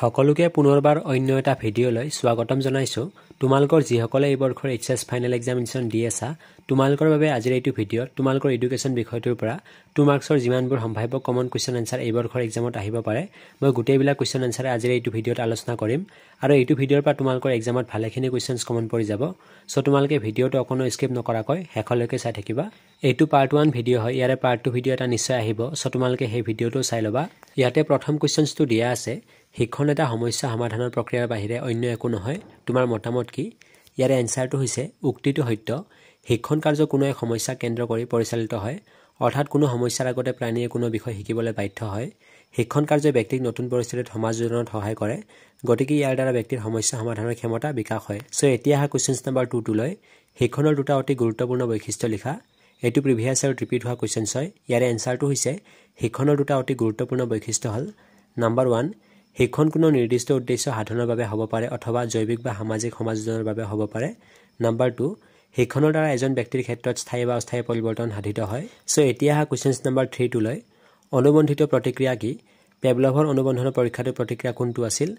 সকলোকে পুনৰবাৰ অন্য এটা ভিডিঅ'লৈ স্বাগতম জনাইছোঁ। তোমালোকৰ যিসকলে এই বৰ্ষৰ এইচ এছ ফাইনেল এক্সামিনেশ্যন দি আছা তোমালোকৰ বাবে আজিৰ এইটো ভিডিঅ'ত তোমালোকৰ এডুকেশ্যন বিষয়টোৰ পৰা টু মাৰ্কছৰ যিমানবোৰ সম্ভাৱ্য কমন কুৱেশ্যন এনচাৰ এই বৰ্ষৰ এক্সামত আহিব পাৰে মই গোটেইবিলাক কুৱেশ্যন এনচাৰে আজিৰ এইটো ভিডিঅ'ত আলোচনা কৰিম। আৰু এইটো ভিডিঅ'ৰ পৰা তোমালোকৰ এক্সামত ভালেখিনি কুৱেশ্যনছ কমন পৰি যাব। চ' তোমালোকে ভিডিঅ'টো অকণো স্কিপ নকৰাকৈ শেষলৈকে চাই থাকিবা। এইটো পাৰ্ট ওৱান ভিডিঅ' হয় ইয়াৰে পাৰ্ট টু ভিডিঅ' এটা নিশ্চয় আহিব। চ' তোমালোকে সেই ভিডিঅ'টো চাই ল'বা। ইয়াতে প্ৰথম কুৱেশ্যনছটো দিয়া আছে শিক্ষণ এটা সমস্যা সমাধানৰ প্ৰক্ৰিয়াৰ বাহিৰে অন্য একো নহয়। তোমাৰ মতামত কি? ইয়াৰে এনচাৰটো হৈছে উক্তিটো সত্য। শিক্ষণ কাৰ্য কোনো এক সমস্যাক কেন্দ্ৰ কৰি পৰিচালিত হয়। অৰ্থাৎ কোনো সমস্যাৰ আগতে প্ৰাণীয়ে কোনো বিষয় শিকিবলৈ বাধ্য হয়। শিক্ষণ কাৰ্যই ব্যক্তিক নতুন পৰিস্থিতিত সমাজ যোজনাত সহায় কৰে। গতিকে ইয়াৰ দ্বাৰা ব্যক্তিৰ সমস্যা সমাধানৰ ক্ষমতা বিকাশ হয়। চ' এতিয়া অহা কুৱেশ্যনছ নাম্বাৰ টু টুলৈ শিক্ষণৰ দুটা অতি গুৰুত্বপূৰ্ণ বৈশিষ্ট্য লিখা। এইটো প্ৰিভিয়াছ আৰু ৰিপিট হোৱা কুৱেশ্যনছ হয়। ইয়াৰে এনচাৰটো হৈছে শিক্ষণৰ দুটা অতি গুৰুত্বপূৰ্ণ বৈশিষ্ট্য হ'ল নাম্বাৰ ওৱান শিক্ষণ কোনো নিৰ্দিষ্ট উদ্দেশ্য সাধনৰ বাবে হ'ব পাৰে অথবা জৈৱিক বা সামাজিক সমাজোজনৰ বাবে হ'ব পাৰে। নাম্বাৰ টু শিক্ষণৰ দ্বাৰা এজন ব্যক্তিৰ ক্ষেত্ৰত স্থায়ী বা অস্থায়ী পৰিৱৰ্তন সাধিত হয়। চ' এতিয়া অহা কুৱেশ্যনছ নাম্বাৰ থ্ৰী টুলৈ অনুবন্ধিত প্ৰতিক্ৰিয়া কি? পেবলভৰ অনুবন্ধনৰ পৰীক্ষাটোৰ প্ৰতিক্ৰিয়া কোনটো আছিল?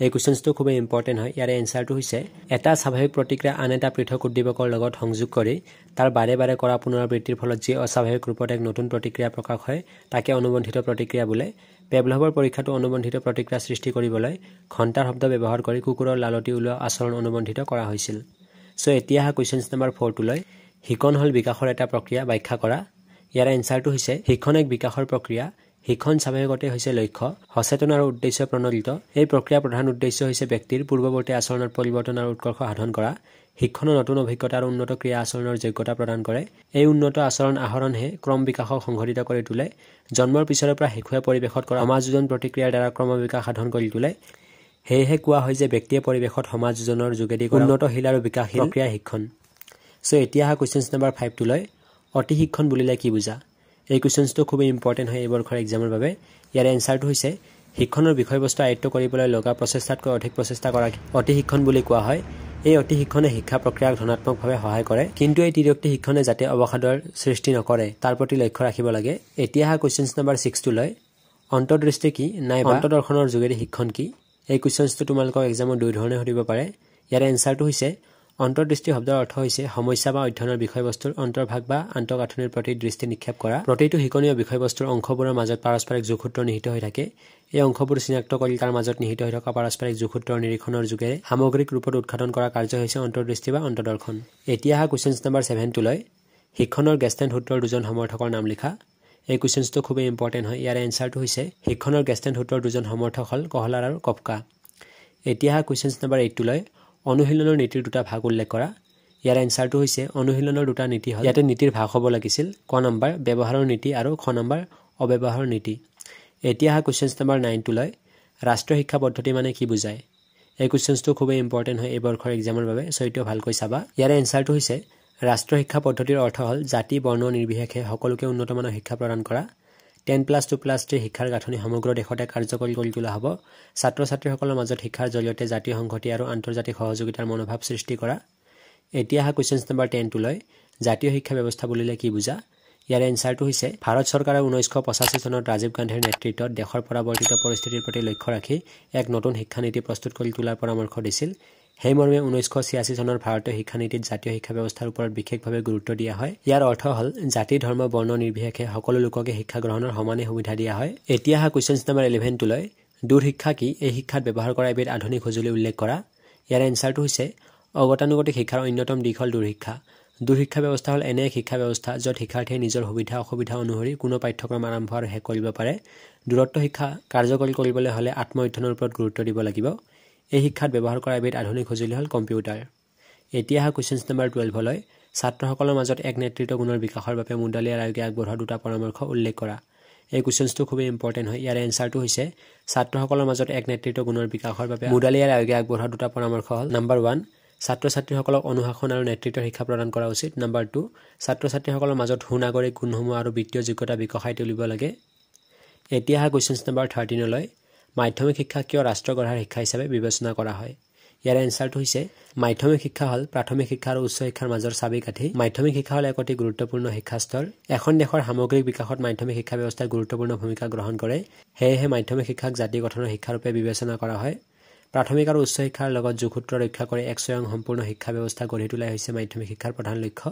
এই কুৱেশ্যনছটো খুবেই ইম্পৰ্টেণ্ট হয়। ইয়াৰে এনচাৰটো হৈছে এটা স্বাভাৱিক প্ৰতিক্ৰিয়া আন এটা পৃথক উদ্দীপকৰ লগত সংযোগ কৰি তাৰ বাৰে বাৰে কৰা পুনৰাবৃত্তিৰ ফলত যি অস্বাভাৱিক ৰূপত এক নতুন প্ৰতিক্ৰিয়া প্ৰকাশ হয় তাকে অনুবন্ধিত প্ৰতিক্ৰিয়া বোলে। পেবলভৰ পৰীক্ষাটো অনুবন্ধিত প্ৰতিক্ৰিয়া সৃষ্টি কৰিবলৈ ঘণ্টাৰ শব্দ ব্যৱহাৰ কৰি কুকুৰৰ লালতি ওলোৱা আচৰণ অনুবন্ধিত কৰা হৈছিল। চ' এতিয়া অহা কুৱেশ্যনছ নম্বৰ ফ'ৰ টুলৈ শিক্ষণ হ'ল বিকাশৰ এটা প্ৰক্ৰিয়া ব্যাখ্যা কৰা। ইয়াৰ এনচাৰটো হৈছে শিক্ষণ এক বিকাশৰ প্ৰক্ৰিয়া। শিক্ষণ স্বাভাৱিকতে হৈছে লক্ষ্য সচেতন আৰু উদ্দেশ্য প্ৰণোদিত। এই প্ৰক্ৰিয়াৰ প্ৰধান উদ্দেশ্য হৈছে ব্যক্তিৰ পূৰ্বৱৰ্তী আচৰণত পৰিৱৰ্তন আৰু উৎকৰ্ষ সাধন কৰা। শিক্ষণৰ নতুন অভিজ্ঞতা আৰু উন্নত ক্ৰিয়া আচৰণৰ যোগ্যতা প্ৰদান কৰে। এই উন্নত আচৰণ আহৰণহে ক্ৰম বিকাশক সংঘটিত কৰি তোলে। জন্মৰ পিছৰে পৰা শিশুৱে পৰিৱেশত কৰা সমাজ যোজন প্ৰতিক্ৰিয়াৰ দ্বাৰা ক্ৰম বিকাশ সাধন কৰি তোলে। সেয়েহে কোৱা হয় যে ব্যক্তিয়ে পৰিৱেশত সমাজ যোজনৰ যোগেদি উন্নতশীল আৰু বিকাশশীল প্ৰক্ৰিয়া শিক্ষণ। চ' এতিয়া অহা কুৱেশ্যনছ নম্বৰ ফাইভ টুলৈ অতি শিক্ষণ বুলিলে কি বুজা? এই কুৱেশ্যনছটো খুবেই ইম্পৰ্টেণ্ট হয় এই বৰ্ষৰ এক্সামৰ বাবে। ইয়াৰ এনচাৰটো হৈছে শিক্ষণৰ বিষয়বস্তু আয়ত্ব কৰিবলৈ লগা প্ৰচেষ্টাতকৈ অধিক প্ৰচেষ্টা কৰা অতি শিক্ষণ বুলি কোৱা হয়। এই অতি শিক্ষণে শিক্ষা প্ৰক্ৰিয়াক ধনাত্মকভাৱে সহায় কৰে। কিন্তু এই তিৰক্তি শিক্ষণে যাতে অৱসাদৰ সৃষ্টি নকৰে তাৰ প্ৰতি লক্ষ্য ৰাখিব লাগে। এতিয়া অহা কুৱেশ্যনছ নম্বৰ ছিক্স টুলৈ অন্তৰ্দৃষ্টি কি নাইবা অন্তদৰ্শনৰ যোগেদি শিক্ষণ কি? এই কুৱেশ্যনছটো তোমালোকক এক্সামত দুই ধৰণে সুধিব পাৰে। ইয়াৰ এনচাৰটো হৈছে অন্তৰ্দৃষ্টি শব্দৰ অৰ্থ হৈছে সমস্যা বা অধ্যয়নৰ বিষয়বস্তুৰ অন্তৰ্ভাগ বা আন্তঃগাঁথনিৰ প্ৰতি দৃষ্টি নিক্ষেপ কৰা। প্ৰতিটো শিকনীয় বিষয়বস্তুৰ অংশবোৰৰ মাজত পাৰস্পৰিক যোগসূত্ৰ নিহিত হৈ থাকে। এই অংশবোৰ চিনাক্ত কৰি তাৰ মাজত নিহিত হৈ থকা পাৰস্পৰিক যোগসূত্ৰৰ নিৰীক্ষণৰ যোগেৰে সামগ্ৰিক ৰূপত উৎঘাটন কৰা কাৰ্য হৈছে অন্তৰ্দৃষ্টি বা অন্তৰ্দৰ্শন এতিয়া অহা কুৱেশ্যনছ নম্বৰ ছেভেন টুলৈ। শিক্ষণৰ গেষ্টেণ্ড সূত্ৰৰ দুজন সমৰ্থকৰ নাম লিখা। এই কুৱেশ্যনছটো খুবেই ইম্পৰ্টেণ্ট হয়। ইয়াৰ এনচাৰটো হৈছে শিক্ষণৰ গেষ্টেণ্ড সূত্ৰৰ দুজন সমৰ্থক হ'ল কহলাৰ আৰু কপকা। এতিয়া অহা কুৱেশ্যনছ নম্বৰ এইট টুলৈ। অনুশীলনৰ নীতিৰ দুটা ভাগ উল্লেখ কৰা। ইয়াৰ এনচাৰটো হৈছে অনুশীলনৰ দুটা নীতি হয় ইয়াতে নীতিৰ ভাগ হ'ব লাগিছিল ক নম্বৰ ব্যৱহাৰৰ নীতি আৰু খ নম্বৰ অব্যৱহাৰৰ নীতি। এতিয়া অহা কুৱেশ্যনছ নম্বৰ নাইন টুলৈ ৰাষ্ট্ৰীয় শিক্ষা পদ্ধতি মানে কি বুজায়? এই কুৱেশ্যনছটো খুবেই ইম্পৰ্টেণ্ট হয় এই বৰ্ষৰ এক্সামৰ বাবে চ' এইটো ভালকৈ চাবা। ইয়াৰে এনচাৰটো হৈছে ৰাষ্ট্ৰীয় শিক্ষা পদ্ধতিৰ অৰ্থ হ'ল জাতি বৰ্ণ নিৰ্বিশেষে সকলোকে উন্নতমানৰ শিক্ষা প্ৰদান কৰা। Ten plus two plus three শিক্ষাৰ গাঁথনি সমগ্ৰ দেশতে কাৰ্যকৰী কৰি তোলা হ'ব। ছাত্ৰ ছাত্ৰীসকলৰ মাজত শিক্ষাৰ জৰিয়তে জাতীয় সংহতি আৰু আন্তৰ্জাতিক সহযোগিতাৰ মনোভাৱ সৃষ্টি কৰা। এতিয়া অহা কুৱেশ্যনছ নম্বৰ টেন টুলৈ জাতীয় শিক্ষা ব্যৱস্থা বুলিলে কি বুজা? ইয়াৰ এনচাৰটো হৈছে ভাৰত চৰকাৰে ঊনৈছশ পঁচাশী চনত ৰাজীৱ গান্ধীৰ নেতৃত্বত দেশৰ পৰৱৰ্তিত পৰিস্থিতিৰ প্ৰতি লক্ষ্য ৰাখি এক নতুন শিক্ষানীতি প্ৰস্তুত কৰি তোলাৰ পৰামৰ্শ দিছিল। সেইমৰ্মে ঊনৈছশ ছিয়াশী চনৰ ভাৰতীয় শিক্ষানীতিত জাতীয় শিক্ষা ব্যৱস্থাৰ ওপৰত বিশেষভাৱে গুৰুত্ব দিয়া হয়। ইয়াৰ অৰ্থ হ'ল জাতি ধৰ্ম বৰ্ণ নিৰ্বিশেষে সকলো লোককে শিক্ষা গ্ৰহণৰ সমানে সুবিধা দিয়া হয়। এতিয়া অহা কুৱেশ্যনছ নম্বৰ ইলেভেন টুলৈ দূৰ শিক্ষা কি? এই শিক্ষাত ব্যৱহাৰ কৰা এবিধ আধুনিক সঁজুলি উল্লেখ কৰা। ইয়াৰ এনচাৰটো হৈছে অগতানুগতিক শিক্ষাৰ অন্যতম দিশ হ'ল দূৰ শিক্ষা। দূৰ শিক্ষা ব্যৱস্থা হ'ল এনে এক শিক্ষা ব্যৱস্থা য'ত শিক্ষাৰ্থীয়ে নিজৰ সুবিধা অসুবিধা অনুসৰি কোনো পাঠ্যক্ৰম আৰম্ভ আৰু শেষ কৰিব পাৰে। দূৰত্ব শিক্ষা কাৰ্যকৰী কৰিবলৈ হ'লে আত্ম অধ্যয়নৰ ওপৰত গুৰুত্ব দিব লাগিব। এই শিক্ষাত ব্যৱহাৰ কৰা এবিধ আধুনিক সঁজুলি হ'ল কম্পিউটাৰ। এতিয়া অহা কুৱেশ্যনছ নম্বৰ টুৱেলভলৈ ছাত্ৰসকলৰ মাজত এক নেতৃত্ব গুণৰ বিকাশৰ বাবে মুডালিয়াৰ আয়োগে আগবঢ়োৱা দুটা পৰামৰ্শ উল্লেখ কৰা। এই কুৱেশ্যনছটো খুবেই ইম্পৰ্টেণ্ট হয়। ইয়াৰ এনচাৰটো হৈছে ছাত্ৰসকলৰ মাজত এক নেতৃত্ব গুণৰ বিকাশৰ বাবে মুডালিয়াৰ আয়োগে আগবঢ়োৱা দুটা পৰামৰ্শ হ'ল নাম্বাৰ ওৱান ছাত্ৰ ছাত্ৰীসকলক অনুশাসন আৰু নেতৃত্বৰ শিক্ষা প্ৰদান কৰা উচিত। নাম্বাৰ টু ছাত্ৰ ছাত্ৰীসকলৰ মাজত সুনাগৰিক গুণসমূহ আৰু বিত্তীয় যোগ্যতা বিকশাই তুলিব লাগে। এতিয়া অহা কুৱেশ্যনছ নম্বৰ থাৰ্টিনলৈ মাধ্যমিক শিক্ষা কিয় ৰাষ্ট্ৰ গঢ়াৰ শিক্ষা হিচাপে বিবেচনা কৰা হয়? ইয়াৰ এনচাৰটো হৈছে মাধ্যমিক শিক্ষা হ'ল প্ৰাথমিক শিক্ষা আৰু উচ্চ শিক্ষাৰ মাজৰ চাবি কাঠি মাধ্যমিক শিক্ষা হ'ল এক অতি গুৰুত্বপূৰ্ণ শিক্ষাস্তৰ। এখন দেশৰ সামগ্ৰিক বিকাশত মাধ্যমিক শিক্ষা ব্যৱস্থাই গুৰুত্বপূৰ্ণ ভূমিকা গ্ৰহণ কৰে। সেয়েহে মাধ্যমিক শিক্ষাক জাতি গঠনৰ শিক্ষাৰূপে বিবেচনা কৰা হয়। প্ৰাথমিক আৰু উচ্চ শিক্ষাৰ লগত যোগসূত্ৰ ৰক্ষা কৰি এক স্বয়ং সম্পূৰ্ণ শিক্ষা ব্যৱস্থা গঢ়ি তোলাই হৈছে মাধ্যমিক শিক্ষাৰ প্ৰধান লক্ষ্য।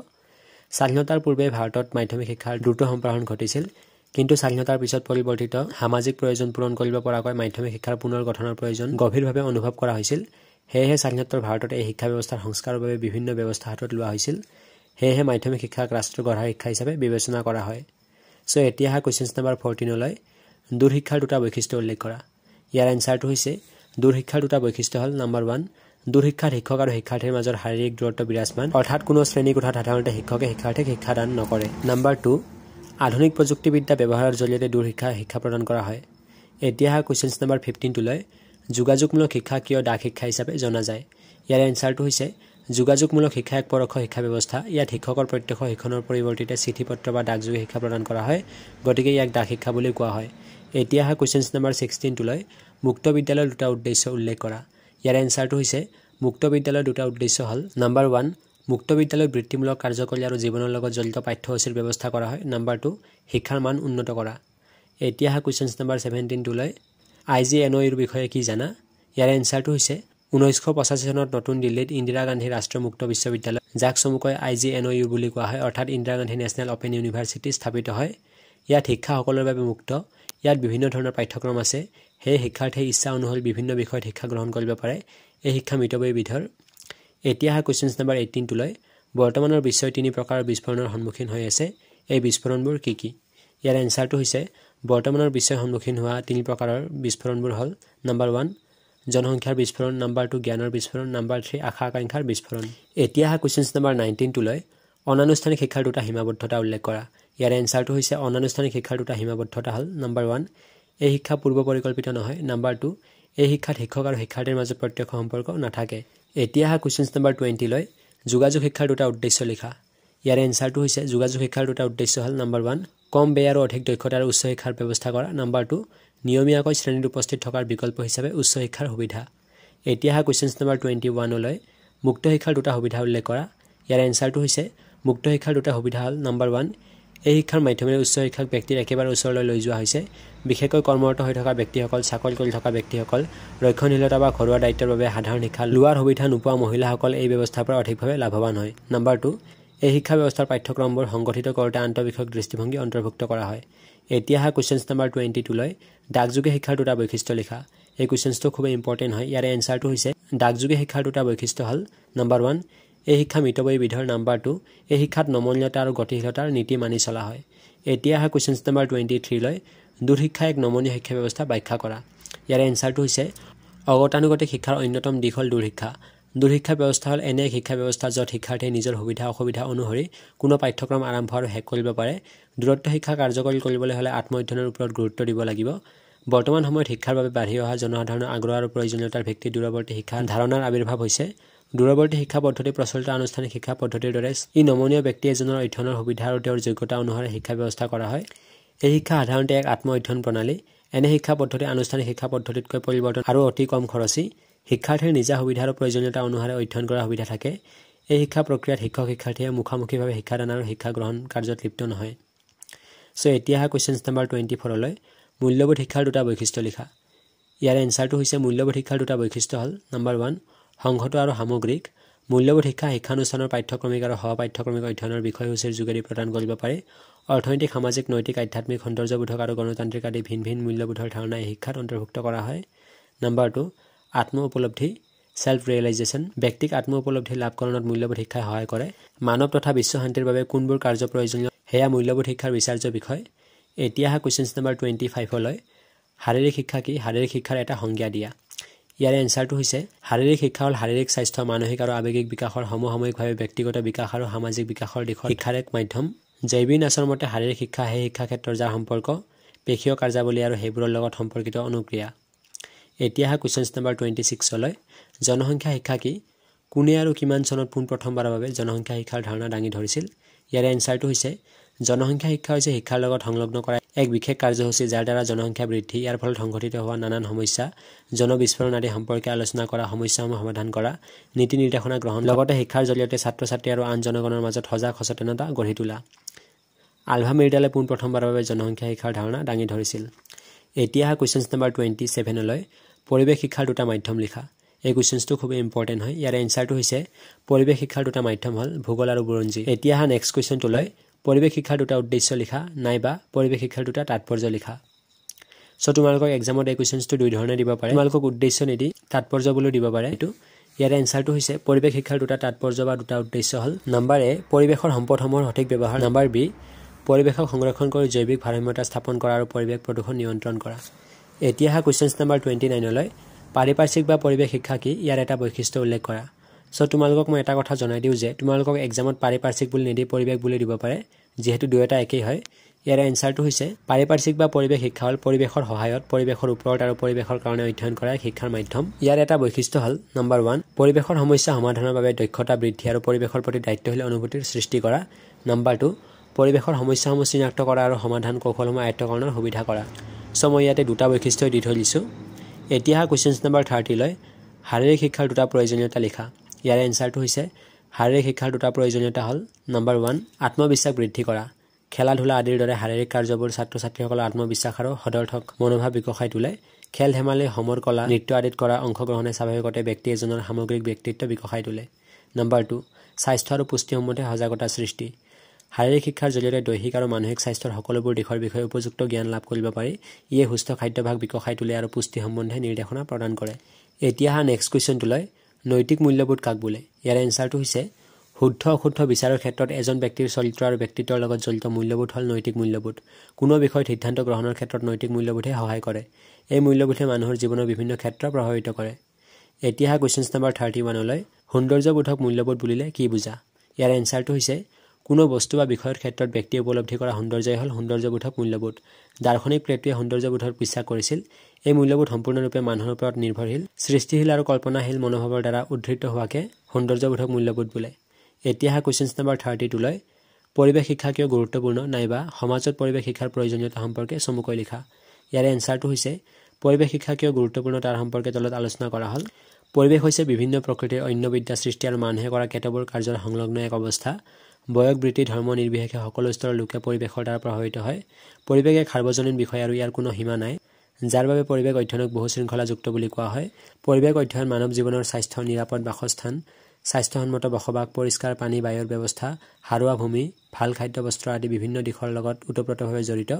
স্বাধীনতাৰ পূৰ্বে ভাৰতত মাধ্যমিক শিক্ষাৰ দ্ৰুত সম্প্ৰসাৰণ ঘটিছিল। কিন্তু স্বাধীনতাৰ পিছত পৰিৱৰ্তিত সামাজিক প্ৰয়োজন পূৰণ কৰিব পৰাকৈ মাধ্যমিক শিক্ষাৰ পুনৰ গঠনৰ প্ৰয়োজন গভীৰভাৱে অনুভৱ কৰা হৈছিল। সেয়েহে স্বাধীনোত্তৰ ভাৰতত এই শিক্ষা ব্যৱস্থাৰ সংস্কাৰৰ বাবে বিভিন্ন ব্যৱস্থা হাতত লোৱা হৈছিল। সেয়েহে মাধ্যমিক শিক্ষাক ৰাষ্ট্ৰ গঢ়াৰ শিক্ষা হিচাপে বিবেচনা কৰা হয়। চ' এতিয়া অহা কুৱেশ্যনছ নাম্বাৰ ফৰ্টিনলৈ দূৰ শিক্ষাৰ দুটা বৈশিষ্ট্য উল্লেখ কৰা। ইয়াৰ এনচাৰটো হৈছে দূৰ শিক্ষাৰ দুটা বৈশিষ্ট্য হ'ল নাম্বাৰ ওৱান দূৰ শিক্ষাত শিক্ষক আৰু শিক্ষাৰ্থীৰ মাজত শাৰীৰিক দূৰত্ব বিৰাজমান। অৰ্থাৎ কোনো শ্ৰেণী কোঠাত সাধাৰণতে শিক্ষকে শিক্ষাৰ্থীক শিক্ষাদান নকৰে। নাম্বাৰ টু আধুনিক প্ৰযুক্তিবিদ্যা ব্যৱহাৰৰ জৰিয়তে দূৰ শিক্ষা প্ৰদান কৰা হয়। এতিয়া অহা কুৱেশ্যনছ নাম্বাৰ ফিফটিনটোলৈ যোগাযোগমূলক শিক্ষা কিয় ডাক শিক্ষা হিচাপে জনা যায়? ইয়াৰ এনচাৰটো হৈছে যোগাযোগমূলক শিক্ষা এক পৰোক্ষ শিক্ষা ব্যৱস্থা। ইয়াত শিক্ষকৰ প্ৰত্যক্ষ শিক্ষণৰ পৰিৱৰ্তিতে চিঠি পত্ৰ বা ডাকযোগে শিক্ষা প্ৰদান কৰা হয় গতিকে ইয়াক ডাক শিক্ষা বুলি কোৱা হয়। এতিয়া অহা কুৱেশ্যনছ নাম্বাৰ ছিক্সটিনটোলৈ মুক্ত বিদ্যালয়ৰ দুটা উদ্দেশ্য উল্লেখ কৰা। ইয়াৰ এনচাৰটো হৈছে মুক্ত বিদ্যালয়ৰ দুটা উদ্দেশ্য হ'ল নাম্বাৰ ওৱান মুক্ত বিদ্যালয়ত বৃত্তিমূলক কাৰ্যকৰী আৰু জীৱনৰ লগত জড়িত পাঠ্যসূচীৰ ব্যৱস্থা কৰা হয়। নাম্বাৰ টু শিক্ষাৰ মান উন্নত কৰা। এতিয়া অহা কুৱেশ্যনছ নাম্বাৰ ছেভেণ্টিনটোলৈ আই জি এন ইউৰ বিষয়ে কি জানা? ইয়াৰ এনচাৰটো হৈছে ঊনৈছশ পঁচাশী চনত নতুন দিল্লীত ইন্দিৰা গান্ধী ৰাষ্ট্ৰীয় মুক্ত বিশ্ববিদ্যালয় যাক চমুকৈ I G N O' U বুলি কোৱা হয় অৰ্থাৎ Indira Gandhi national open university স্থাপিত হয়। ইয়াত শিক্ষা সকলোৰে বাবে মুক্ত। ইয়াত বিভিন্ন ধৰণৰ পাঠ্যক্ৰম আছে। সেয়ে শিক্ষাৰ্থীয়ে ইচ্ছা অনুসৰি বিভিন্ন বিষয়ত শিক্ষা গ্ৰহণ কৰিব পাৰে। এই শিক্ষা মিতব্যয়ী বিধৰ এতিয়া অহা কুৱেশ্যনছ নাম্বাৰ এইটিনটোলৈ বৰ্তমানৰ বিশ্বই তিনি প্ৰকাৰৰ বিস্ফোৰণৰ সন্মুখীন হৈ আছে। এই বিস্ফোৰণবোৰ কি কি? ইয়াৰ এনচাৰটো হৈছে বৰ্তমানৰ বিশ্বই সন্মুখীন হোৱা তিনি প্ৰকাৰৰ বিস্ফোৰণবোৰ হ'ল নাম্বাৰ ওৱান জনসংখ্যাৰ বিস্ফোৰণ নাম্বাৰ টু জ্ঞানৰ বিস্ফোৰণ নাম্বাৰ থ্ৰী আশা আকাংক্ষাৰ বিস্ফোৰণ। এতিয়া অহা কুৱেশ্যনছ নাম্বাৰ নাইনটিনটোলৈ অনানুষ্ঠানিক শিক্ষাৰ দুটা সীমাবদ্ধতা উল্লেখ কৰা। ইয়াৰ এনচাৰটো হৈছে অনানুষ্ঠানিক শিক্ষাৰ দুটা সীমাবদ্ধতা হ'ল নাম্বাৰ ওৱান এই শিক্ষা পূৰ্ব পৰিকল্পিত নহয় নাম্বাৰ টু এই শিক্ষাত শিক্ষক আৰু শিক্ষাৰ্থীৰ মাজত প্ৰত্যক্ষ সম্পৰ্ক নাথাকে। এতিয়া অহা কুৱেশ্যনছ নাম্বাৰ টুৱেণ্টিলৈ যোগাযোগ শিক্ষাৰ দুটা উদ্দেশ্য লিখা। ইয়াৰ এনচাৰটো হৈছে যোগাযোগ শিক্ষাৰ দুটা উদ্দেশ্য হ'ল নাম্বাৰ ওৱান কম ব্যয় আৰু অধিক দক্ষতা আৰু উচ্চ শিক্ষাৰ ব্যৱস্থা কৰা। নাম্বাৰ টু নিয়মীয়াকৈ শ্ৰেণীত উপস্থিত থকাৰ বিকল্প হিচাপে উচ্চ শিক্ষাৰ সুবিধা। এতিয়া অহা কুৱেশ্যনছ নাম্বাৰ টুৱেণ্টি ওৱানলৈ মুক্ত শিক্ষাৰ দুটা সুবিধা উল্লেখ কৰা। ইয়াৰ এনচাৰটো হৈছে মুক্ত শিক্ষাৰ দুটা সুবিধা হ'ল নাম্বাৰ ওৱান এই শিক্ষাৰ মাধ্যমেৰে উচ্চ শিক্ষাক ব্যক্তিৰ একেবাৰে ওচৰলৈ লৈ যোৱা হৈছে। বিশেষকৈ কৰ্মৰত হৈ থকা ব্যক্তিসকল চাকৰি কৰি থকা ব্যক্তিসকল ৰক্ষণশীলতা বা ঘৰুৱা দায়িত্বৰ বাবে সাধাৰণ শিক্ষা লোৱাৰ সুবিধা নোপোৱা মহিলাসকল এই ব্যৱস্থাৰ পৰা অধিকভাৱে লাভৱান হয়। নাম্বাৰ টু এই শিক্ষা ব্যৱস্থাৰ পাঠ্যক্ৰমবোৰ সংগঠিত কৰোঁতে আন্তঃবিষয়ক দৃষ্টিভংগী অন্তৰ্ভুক্ত কৰা হয়। এতিয়া অহা কুৱেশ্যনছ নাম্বাৰ টুৱেণ্টি টুলৈ ডাকযোগে শিক্ষাৰ দুটা বৈশিষ্ট্য লিখা। এই কুৱেশ্যনছটো খুবেই ইম্পৰ্টেণ্ট হয়। ইয়াৰে এনচাৰটো হৈছে ডাকযোগে শিক্ষাৰ দুটা বৈশিষ্ট্য হ'ল নাম্বাৰ ওৱান এই শিক্ষা মিতব্যয়ী বিধৰ নাম্বাৰ টু এই শিক্ষাত নমনীয়তা আৰু গতিশীলতাৰ নীতি মানি চলা হয়। এতিয়া অহা কুৱেশ্যনছ নাম্বাৰ টুৱেণ্টি থ্ৰীলৈ দূৰ শিক্ষা এক নমনীয় শিক্ষা ব্যৱস্থা ব্যাখ্যা কৰা। ইয়াৰে এনচাৰটো হৈছে অগতানুগতিক শিক্ষাৰ অন্যতম দিশ হ'ল দূৰ শিক্ষা দূৰ শিক্ষা ব্যৱস্থা হ'ল এনে এক শিক্ষা ব্যৱস্থা য'ত শিক্ষাৰ্থীয়ে নিজৰ সুবিধা অসুবিধা অনুসৰি কোনো পাঠ্যক্ৰম আৰম্ভ আৰু শেষ কৰিব পাৰে। দূৰত্ব শিক্ষা কাৰ্যকৰী কৰিবলৈ হ'লে আত্ম অধ্যয়নৰ ওপৰত গুৰুত্ব দিব লাগিব। বৰ্তমান সময়ত শিক্ষাৰ বাবে বাঢ়ি অহা জনসাধাৰণৰ আগ্ৰহ আৰু প্ৰয়োজনীয়তাৰ ভিত্তিত দূৰৱৰ্তী শিক্ষা ধাৰণাৰ আৱিৰ্ভাৱ হৈছে। দূৰৱৰ্তী শিক্ষা পদ্ধতি প্ৰচলিত আনুষ্ঠানিক শিক্ষা পদ্ধতিৰ দৰে ই নমনীয় ব্যক্তি এজনৰ অধ্যয়নৰ সুবিধা আৰু তেওঁৰ যোগ্যতা অনুসাৰে শিক্ষা ব্যৱস্থা কৰা হয়। এই শিক্ষা সাধাৰণতে এক আত্ম অধ্যয়ন প্ৰণালী। এনে শিক্ষা পদ্ধতি আনুষ্ঠানিক শিক্ষা পদ্ধতিতকৈ পৰিৱৰ্তন আৰু অতি কম খৰচী। শিক্ষাৰ্থীৰ নিজা সুবিধা আৰু প্ৰয়োজনীয়তা অনুসাৰে অধ্যয়ন কৰাৰ সুবিধা থাকে। এই শিক্ষা প্ৰক্ৰিয়াত শিক্ষক শিক্ষাৰ্থীয়ে মুখামুখিভাৱে শিক্ষাদান আৰু শিক্ষা গ্ৰহণ কাৰ্যত লিপ্ত নহয়। চ' এতিয়া অহা কুৱেশ্যনছ নাম্বাৰ টুৱেণ্টি ফ'ৰলৈ মূল্যবোধ শিক্ষাৰ দুটা বৈশিষ্ট্য লিখা। ইয়াৰ এনচাৰটো হৈছে মূল্যবোধ শিক্ষাৰ দুটা বৈশিষ্ট্য হ'ল নাম্বাৰ ওৱান সংহত আৰু সামগ্ৰিক মূল্যবোধ শিক্ষা শিক্ষানুষ্ঠানৰ পাঠ্যক্ৰমিক আৰু সহ পাঠ্যক্ৰমিক অধ্যয়নৰ বিষয়সূচীৰ যোগেদি প্ৰদান কৰিব পাৰে। অৰ্থনৈতিক সামাজিক নৈতিক আধ্যাত্মিক সৌন্দৰ্যবোধক আৰু গণতান্ত্ৰিক আদি ভিন ভিন মূল্যবোধৰ ধাৰণা এই শিক্ষাত অন্তৰ্ভুক্ত কৰা হয়। নাম্বাৰ টু আত্ম উপলব্ধি ছেল্ফ ৰিয়েলাইজেশ্যন ব্যক্তিক আত্ম উপলব্ধি লাভকৰণত মূল্যবোধ শিক্ষাই সহায় কৰে। মানৱ তথা বিশ্ব শান্তিৰ বাবে কোনবোৰ কাৰ্য প্ৰয়োজনীয় সেয়া মূল্যবোধ শিক্ষাৰ বিচাৰ্য বিষয়। এতিয়া অহা কুৱেশ্যনছ নাম্বাৰ টুৱেণ্টি ফাইভলৈ শাৰীৰিক শিক্ষা কি? শাৰীৰিক শিক্ষাৰ এটা সংজ্ঞা দিয়া। ইয়াৰ এনচাৰটো হৈছে শাৰীৰিক শিক্ষা হ'ল শাৰীৰিক স্বাস্থ্য মানসিক আৰু আৱেগিক বিকাশৰ সমসাময়িকভাৱে ব্যক্তিগত বিকাশ আৰু সামাজিক বিকাশৰ দিশত শিক্ষাৰ এক মাধ্যম। জৈৱী নাচৰ মতে শাৰীৰিক শিক্ষা সেই শিক্ষা ক্ষেত্ৰৰ যাৰ সম্পৰ্ক পেশীয় কাৰ্যাৱলী আৰু সেইবোৰৰ লগত সম্পৰ্কিত অনুক্ৰিয়া। এতিয়া অহা কুৱেশ্যনছ নাম্বাৰ টুৱেণ্টি ছিক্সলৈ জনসংখ্যা শিক্ষা কি? কোনে আৰু কিমান চনত পোনপ্ৰথমবাৰৰ বাবে জনসংখ্যা শিক্ষাৰ ধাৰণা দাঙি ধৰিছিল? ইয়াৰে এনচাৰটো হৈছে জনসংখ্যা শিক্ষা হৈছে শিক্ষাৰ লগত সংলগ্ন কৰা এক বিশেষ কাৰ্যসূচী যাৰ দ্বাৰা জনসংখ্যা বৃদ্ধি ইয়াৰ ফলত সংঘটিত হোৱা নানান সমস্যা জনবিস্ফোৰণ আদি সম্পৰ্কে আলোচনা কৰা সমস্যাসমূহ সমাধান কৰা নীতি নিৰ্দেশনা গ্ৰহণ লগতে শিক্ষাৰ জৰিয়তে ছাত্ৰ ছাত্ৰী আৰু আন জনগণৰ মাজত সজাগ সচেতনতা গঢ়ি তোলা। আলভা মিৰ্ডালে পোনপ্ৰথমবাৰৰ বাবে জনসংখ্যা শিক্ষাৰ ধাৰণা দাঙি ধৰিছিল। এতিয়া অহা কুৱেশ্যনছ নম্বৰ টুৱেণ্টি ছেভেনলৈ পৰিৱেশ শিক্ষাৰ দুটা মাধ্যম লিখা। এই কুৱেশ্যনছটো খুব ইম্পৰ্টেণ্ট হয়। ইয়াৰ এনচাৰটো হৈছে পৰিৱেশ শিক্ষাৰ দুটা মাধ্যম হ'ল ভূগোল আৰু বুৰঞ্জী। এতিয়া অহা নেক্সট কুৱেশ্যনটোলৈ পৰিৱেশ শিক্ষাৰ দুটা উদ্দেশ্য লিখা নাইবা পৰিৱেশ শিক্ষাৰ দুটা তাৎপৰ্য লিখা। চ' তোমালোকক এক্সামত এই কুৱেশ্যনছটো দুই ধৰণে দিব পাৰে। তোমালোকক উদ্দেশ্য নিদি তাৎপৰ্য বুলিও দিব পাৰে। এইটো ইয়াৰ এনচাৰটো হৈছে পৰিৱেশ শিক্ষাৰ দুটা তাৎপৰ্য বা দুটা উদ্দেশ্য হ'ল নাম্বাৰ এ পৰিৱেশৰ সম্পদসমূহৰ সঠিক ব্যৱহাৰ। নাম্বাৰ বি পৰিৱেশক সংৰক্ষণ কৰি জৈৱিক ভাৰসাম্যতা স্থাপন কৰা আৰু পৰিৱেশ প্ৰদূষণ নিয়ন্ত্ৰণ কৰা। এতিয়া অহা কুৱেশ্যনছ নাম্বাৰ টুৱেণ্টি নাইনলৈ পাৰিপাৰ্শ্বিক বা পৰিৱেশ শিক্ষা কি ইয়াৰ এটা বৈশিষ্ট্য উল্লেখ কৰা। চ' তোমালোকক মই এটা কথা জনাই দিওঁ যে তোমালোকক এক্সামত পাৰিপাৰ্শ্বিক বুলি নিদি পৰিৱেশ বুলি দিব পাৰে যিহেতু দুয়োটা একেই হয়। ইয়াৰ এনচাৰটো হৈছে পাৰিপাৰ্শ্বিক বা পৰিৱেশ শিক্ষা হ'ল পৰিৱেশৰ সহায়ত পৰিৱেশৰ ওপৰত আৰু পৰিৱেশৰ কাৰণে অধ্যয়ন কৰা শিক্ষাৰ মাধ্যম। ইয়াৰ এটা বৈশিষ্ট্য হ'ল নম্বৰ ওৱান পৰিৱেশৰ সমস্যা সমাধানৰ বাবে দক্ষতা বৃদ্ধি আৰু পৰিৱেশৰ প্ৰতি দায়িত্বশীল অনুভূতিৰ সৃষ্টি কৰা। নম্বৰ টু পৰিৱেশৰ সমস্যাসমূহ চিনাক্ত কৰা আৰু সমাধান কৌশলসমূহ আয়ত্তকৰণৰ সুবিধা কৰা। চ' মই ইয়াতে দুটা বৈশিষ্ট্য দি থৈ দিছোঁ। এতিয়া কুৱেশ্যনছ নম্বৰ থাৰ্টিলৈ শাৰীৰিক শিক্ষাৰ দুটা প্ৰয়োজনীয়তা লিখা। ইয়াৰ এনচাৰটো হৈছে শাৰীৰিক শিক্ষাৰ দুটা প্ৰয়োজনীয়তা হ'ল নম্বৰ ওৱান আত্মবিশ্বাস বৃদ্ধি কৰা। খেলা ধূলা আদিৰ দৰে শাৰীৰিক কাৰ্যবোৰ ছাত্ৰ ছাত্ৰীসকলৰ আত্মবিশ্বাস আৰু সদৰ্থক মনোভাৱ বিকশাই তোলে। খেল ধেমালি সমৰ কলা নৃত্য আদিত কৰা অংশগ্ৰহণে স্বাভাৱিকতে ব্যক্তি এজনৰ সামগ্ৰিক ব্যক্তিত্ব বিকশাই তোলে। নম্বৰ টু স্বাস্থ্য আৰু পুষ্টি সম্বন্ধে সজাগতা সৃষ্টি। শাৰীৰিক শিক্ষাৰ জৰিয়তে দৈহিক আৰু মানসিক স্বাস্থ্যৰ সকলোবোৰ দিশৰ বিষয়ে উপযুক্ত জ্ঞান লাভ কৰিব পাৰি। ইয়ে সুস্থ খাদ্যভাগ বিকশাই তোলে আৰু পুষ্টি সম্বন্ধে নিৰ্দেশনা প্ৰদান কৰে। এতিয়া অহা নেক্সট কুৱেশ্যনটোলৈ নৈতিক মূল্যবোধ কাক বোলে? ইয়াৰ এনচাৰটো হৈছে শুদ্ধ অশুদ্ধ বিচাৰৰ ক্ষেত্ৰত এজন ব্যক্তিৰ চৰিত্ৰ আৰু ব্যক্তিত্বৰ লগত জড়িত মূল্যবোধ হ'ল নৈতিক মূল্যবোধ। কোনো বিষয়ত সিদ্ধান্ত গ্ৰহণৰ ক্ষেত্ৰত নৈতিক মূল্যবোধে সহায় কৰে। এই মূল্যবোধে মানুহৰ জীৱনৰ বিভিন্ন ক্ষেত্ৰ প্ৰভাৱিত কৰে। এতিয়া কুৱেশ্যনছ নম্বৰ থাৰ্টি ওৱানলৈ সৌন্দৰ্যবোধক মূল্যবোধ বুলিলে কি বুজা? ইয়াৰ এনচাৰটো হৈছে কোনো বস্তু বা বিষয়ৰ ক্ষেত্ৰত ব্যক্তিয়ে উপলব্ধি কৰা সৌন্দৰ্যই হ'ল সৌন্দৰ্যবোধক মূল্যবোধ। দাৰ্শনিক প্লেটোৱে সৌন্দৰ্যবোধৰ বিশ্বাস কৰিছিল। এই মূল্যবোধ সম্পূৰ্ণৰূপে মানুহৰ ওপৰত নিৰ্ভৰশীল সৃষ্টিশীল আৰু কল্পনাশীল মনোভাৱৰ দ্বাৰা উদ্ধৃত হোৱাকে সৌন্দৰ্যবোধক মূল্যবোধ বোলে। এতিয়া অহা কুৱেশ্যনছ নম্বৰ থাৰ্টি টুলৈ পৰিৱেশ শিক্ষা কিয় গুৰুত্বপূৰ্ণ নাইবা সমাজত পৰিৱেশ শিক্ষাৰ প্ৰয়োজনীয়তা সম্পৰ্কে চমুকৈ লিখা। ইয়াৰে এনচাৰটো হৈছে পৰিৱেশ শিক্ষা কিয় গুৰুত্বপূৰ্ণ তাৰ সম্পৰ্কে তলত আলোচনা কৰা হ'ল। পৰিৱেশ হৈছে বিভিন্ন প্ৰকৃতিৰ অন্য বিদ্যা সৃষ্টি আৰু মানুহে কৰা কেতবোৰ কাৰ্যৰ সংলগ্ন এক অৱস্থা। বয়স বৃত্তি ধৰ্ম নিৰ্বিশেষে সকলো স্তৰৰ লোকে পৰিৱেশৰ দ্বাৰা প্ৰভাৱিত হয়। পৰিৱেশ এক সাৰ্বজনীন বিষয় আৰু ইয়াৰ কোনো সীমা নাই যাৰ বাবে পৰিৱেশ অধ্যয়নক বহু শৃংখলাযুক্ত বুলি কোৱা হয়। পৰিৱেশ অধ্যয়ন মানৱ জীৱনৰ স্বাস্থ্য নিৰাপদ বাসস্থান স্বাস্থ্যসন্মত বসবাস পৰিষ্কাৰ পানী বায়ুৰ ব্যৱস্থা সাৰুৱা ভূমি ভাল খাদ্য বস্ত্ৰ আদি বিভিন্ন দিশৰ লগত ওতপ্ৰোতভাৱে জড়িত।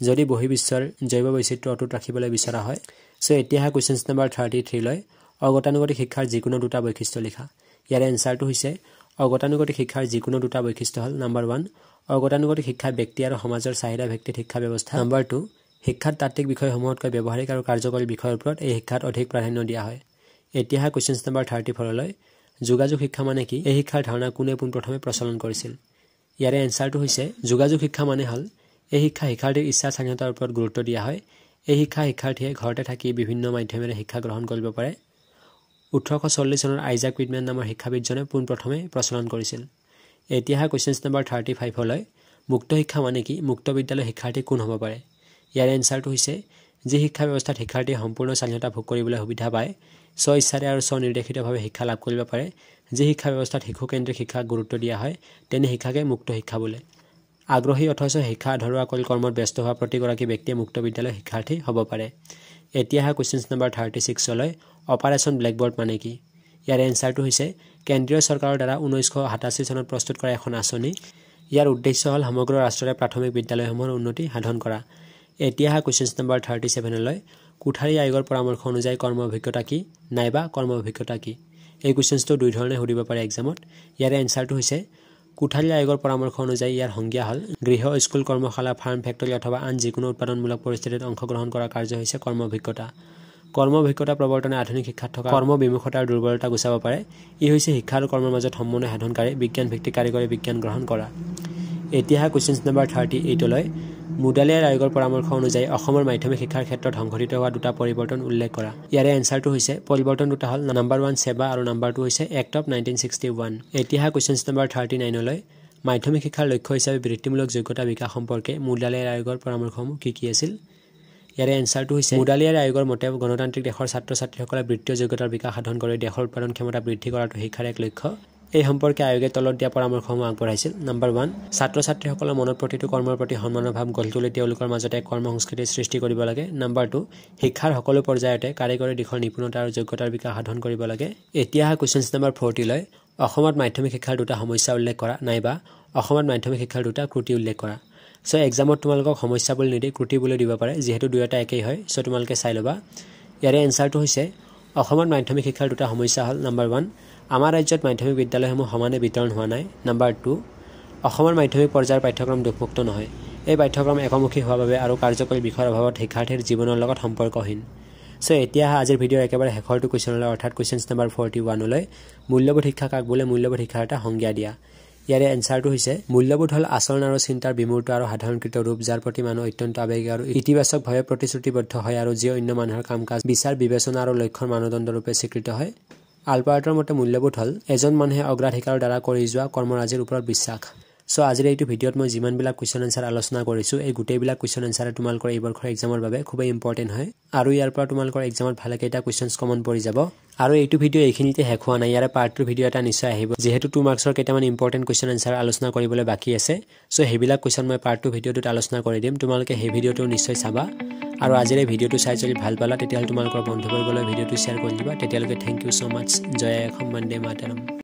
যদি বহিৰ্বিশ্বৰ জৈৱ বৈচিত্ৰ্য অটুট ৰাখিবলৈ বিচৰা হয় চ' এতিয়া অহা কুৱেশ্যনছ নম্বৰ থাৰ্টি থ্ৰীলৈ অগতানুগতিক শিক্ষাৰ যিকোনো দুটা বৈশিষ্ট্য লিখা। ইয়াৰ এনচাৰটো হৈছে অগতানুগতিক শিক্ষাৰ যিকোনো দুটা বৈশিষ্ট্য হ'ল নাম্বাৰ ওৱান অগতানুগতিক শিক্ষা ব্যক্তি আৰু সমাজৰ চাহিদা ভিত্তিক শিক্ষা ব্যৱস্থা। নাম্বাৰ টু শিক্ষাত তাত্ত্বিক বিষয়সমূহতকৈ ব্যৱহাৰিক আৰু কাৰ্যকৰী বিষয়ৰ ওপৰত এই শিক্ষাত অধিক প্ৰাধান্য দিয়া হয়। এতিয়া অহা কুৱেশ্যনছ নম্বৰ থাৰ্টি ফ'ৰলৈ যোগাযোগ শিক্ষা মানে কি? এই শিক্ষাৰ ধাৰণা কোনে পোনপ্ৰথমে প্ৰচলন কৰিছিল? ইয়াৰে এনচাৰটো হৈছে যোগাযোগ শিক্ষা মানে হ'ল এই শিক্ষা শিক্ষাৰ্থীৰ ইচ্ছা স্বাধীনতাৰ ওপৰত গুৰুত্ব দিয়া হয়। এই শিক্ষা শিক্ষাৰ্থীয়ে ঘৰতে থাকি বিভিন্ন মাধ্যমেৰে শিক্ষা গ্ৰহণ কৰিব পাৰে। ওঠৰশ চল্লিছ চনত আইজাক উইডমেন নামৰ শিক্ষাবিদজনে পোনপ্ৰথমে প্ৰচলন কৰিছিল। এতিয়া অহা কুৱেশ্যনছ নম্বৰ থাৰ্টি ফাইভলৈ মুক্ত শিক্ষা মানে কি? মুক্ত বিদ্যালয় শিক্ষাৰ্থী কোন হ'ব পাৰে? ইয়াৰ এনচাৰটো হৈছে যি শিক্ষা ব্যৱস্থাত শিক্ষাৰ্থীয়ে সম্পূৰ্ণ স্বাধীনতা ভোগ কৰিবলৈ সুবিধা পায় স্ব ইচ্ছাৰে আৰু স্বনিৰ্দেশিতভাৱে শিক্ষা লাভ কৰিব পাৰে। যি শিক্ষা ব্যৱস্থাত শিশুকেন্দ্ৰিক শিক্ষাক গুৰুত্ব দিয়া হয় তেনে শিক্ষাকে মুক্ত শিক্ষা বোলে। আগ্ৰহী অথচ শিক্ষা আধৰুৱা কৰি কৰ্মত ব্যস্ত হোৱা প্ৰতিগৰাকী ব্যক্তিয়ে মুক্ত বিদ্যালয়ৰ শিক্ষাৰ্থী হ'ব পাৰে। এতিয়া অহা কুৱেশ্যনছ নম্বৰ থাৰ্টি ছিক্সলৈ অপাৰেশ্যন ব্লেকবৰ্ড মানে কি? ইয়াৰ এনচাৰটো হৈছে কেন্দ্ৰীয় চৰকাৰৰ দ্বাৰা ঊনৈছশ সাতাশী চনত প্ৰস্তুত কৰা এখন আঁচনি। ইয়াৰ উদ্দেশ্য হ'ল সমগ্ৰ ৰাষ্ট্ৰৰে প্ৰাথমিক বিদ্যালয়সমূহৰ উন্নতি সাধন কৰা। এতিয়া অহা কুৱেশ্যনছ নম্বৰ থাৰ্টি ছেভেনলৈ কোঠাৰী আয়োগৰ পৰামৰ্শ অনুযায়ী কৰ্ম অভিজ্ঞতা কি নাইবা কৰ্ম অভিজ্ঞতা কি? এই কুৱেশ্যনছটো দুই ধৰণে সুধিব পাৰে এক্সামত ইয়াৰে এনচাৰটো হৈছে কোঠাৰী আয়োগৰ পৰামৰ্শ অনুযায়ী ইয়াৰ সংজ্ঞা হ'ল গৃহ স্কুল কৰ্মশালা ফাৰ্ম ফেক্টৰী অথবা আন যিকোনো উৎপাদনমূলক পৰিস্থিতিত অংশগ্ৰহণ কৰা কাৰ্য হৈছে কৰ্ম অভিজ্ঞতা। কৰ্ম অভিজ্ঞতা প্ৰৱৰ্তনে আধুনিক শিক্ষাত থকা কৰ্ম বিমুখতাৰ দুৰ্বলতা গুচাব পাৰে। ই হৈছে শিক্ষা আৰু কৰ্মৰ মাজত সমন্বয় সাধনকাৰী বিজ্ঞান ভিত্তিক কাৰিকৰী বিজ্ঞান গ্ৰহণ কৰা। এতিয়া কুৱেশ্যনছ নম্বৰ থাৰ্টি এইটলৈ মুডালিয়াৰ আয়োগৰ পৰামৰ্শ অনুযায়ী অসমৰ মাধ্যমিক শিক্ষাৰ ক্ষেত্ৰত সংঘটিত হোৱা দুটা পৰিৱৰ্তন উল্লেখ কৰা। ইয়াৰে এনচাৰটো হৈছে পৰিৱৰ্তন দুটা হ'ল নাম্বাৰ ওৱান ছেবা আৰু নাম্বাৰ টু হৈছে act of nineteen sixty one এতিয়া কুৱেশ্যনছ নম্বৰ থাৰ্টি নাইনলৈ মাধ্যমিক শিক্ষাৰ লক্ষ্য হিচাপে বৃত্তিমূলক যোগ্যতা বিকাশ সম্পৰ্কে মুডালিয়াৰ আয়োগৰ পৰামৰ্শসমূহ কি কি আছিল? ইয়াৰে এনচাৰটো হৈছে মুডালিয়াৰ আয়োগৰ মতে গণতান্ত্ৰিক দেশৰ ছাত্ৰ ছাত্ৰীসকলে বৃত্তীয় যোগ্যতাৰ বিকাশ সাধন কৰি দেশৰ উৎপাদন ক্ষমতা বৃদ্ধি কৰাটো শিক্ষাৰ এক লক্ষ্য। এই সম্পৰ্কে আয়োগে তলত দিয়া পৰামৰ্শসমূহ আগবঢ়াইছিল। নাম্বাৰ ওৱান ছাত্ৰ ছাত্ৰীসকলৰ মনত প্ৰতিটো কৰ্মৰ প্ৰতি সন্মানৰ ভাৱ গঢ়ি তুলি তেওঁলোকৰ মাজতে কৰ্ম সংস্কৃতিৰ সৃষ্টি কৰিব লাগে। নাম্বাৰ টু শিক্ষাৰ সকলো পৰ্যায়তে কাৰিকৰী দিশৰ নিপুণতা আৰু যোগ্যতাৰ বিকাশ সাধন কৰিব লাগে। এতিয়া অহা কুৱেশ্যনছ নম্বৰ ফৰ্টিলৈ অসমত মাধ্যমিক শিক্ষাৰ দুটা সমস্যা উল্লেখ কৰা নাইবা অসমত মাধ্যমিক শিক্ষাৰ দুটা ক্ৰুটি উল্লেখ কৰা। চ' এক্সামত তোমালোকক সমস্যা বুলি নিদি ক্ৰুটি বুলি দিব পাৰে যিহেতু দুয়োটা একেই হয়। চ' তোমালোকে চাই ল'বা। ইয়াৰে এনচাৰটো হৈছে অসমত মাধ্যমিক শিক্ষাৰ দুটা সমস্যা হ'ল নাম্বাৰ ওৱান আমাৰ ৰাজ্যত মাধ্যমিক বিদ্যালয়সমূহ সমানে বিতৰণ হোৱা নাই। নাম্বাৰ টু অসমৰ মাধ্যমিক পৰ্যায়ৰ পাঠ্যক্ৰম দুখমুক্ত নহয়। এই পাঠ্যক্ৰম একমুখী হোৱাৰ বাবে আৰু কাৰ্যকৰী বিষয়ৰ অভাৱত শিক্ষাৰ্থীৰ জীৱনৰ লগত সম্পৰ্কহীন। চ' এতিয়া আজিৰ ভিডিঅ'ৰ একেবাৰে শেষৰটো কুৱেশ্যনলৈ অৰ্থাৎ কুৱেশ্যনছ নম্বৰ ফৰ্টি ওৱানলৈ মূল্যবোধ শিক্ষা কাক বোলে মূল্যবোধ শিক্ষাৰ এটা সংজ্ঞা দিয়া। ইয়াৰে এনচাৰটো হৈছে মূল্যবোধ হ'ল আচৰণ আৰু চিন্তাৰ বিমূৰ্ত আৰু সাধাৰণকৃত ৰূপ যাৰ প্ৰতি মানুহ অত্যন্ত আৱেগিক আৰু ইতিবাচকভাৱে প্ৰতিশ্ৰুতিবদ্ধ হয় আৰু যি অন্য মানুহৰ কাম কাজ বিচাৰ বিবেচনা আৰু লক্ষ্যৰ মানদণ্ডৰূপে স্বীকৃত হয়। আলপাৰ্টৰ মতে মূল্যবোধ হ'ল এজন মানুহে অগ্ৰাধিকাৰৰ দ্বাৰা কৰি যোৱা কৰ্মৰাজিৰ ওপৰত বিশ্বাস। চ' আজিৰ এইটো ভিডিঅ'ত মই যিমানবিলাক কুৱেশ্যন এনচাৰ আলোচনা কৰিছোঁ এই গোটেইবিলাক কুৱেশ্যন এনচাৰে তোমালোকৰ এই বৰ্ষৰ এক্সামৰ বাবে খুবেই ইম্পৰ্টেণ্ট হয়। আৰু ইয়াৰ পৰা তোমালোকৰ এক্সামত ভালেকেইটা কুৱেশ্যনছ কমন পৰি যাব। আৰু এইটো ভিডিঅ' এইখিনিতে শেষ হোৱা নাই। ইয়াৰে পাৰ্ট টু ভিডিঅ' এটা নিশ্চয় আহিব। যিহেতু টু মাৰ্কছৰ কেইটামান ইম্পৰ্টেণ্ট কুৱেশ্যন এনচাৰ আলোচনা কৰিবলৈ বাকী আছে। চ' সেইবিলাক কুৱেশ্যন মই পাৰ্ট টু ভিডিঅ'টোত আলোচনা কৰি দিম। তোমালোকে সেই ভিডিঅ'টো নিশ্চয় চাবা। আৰু আজিৰ ভিডিঅ'টো চাই যদি ভাল পালা তেতিয়াহ'লে তোমালোকৰ বন্ধুবৰ্গলৈ ভিডিঅ'টো শ্বেয়াৰ কৰি দিবা। তেতিয়ালৈকে থেংক ইউ ছ' মাছ জয় অসম বন্দে মাতাৰম।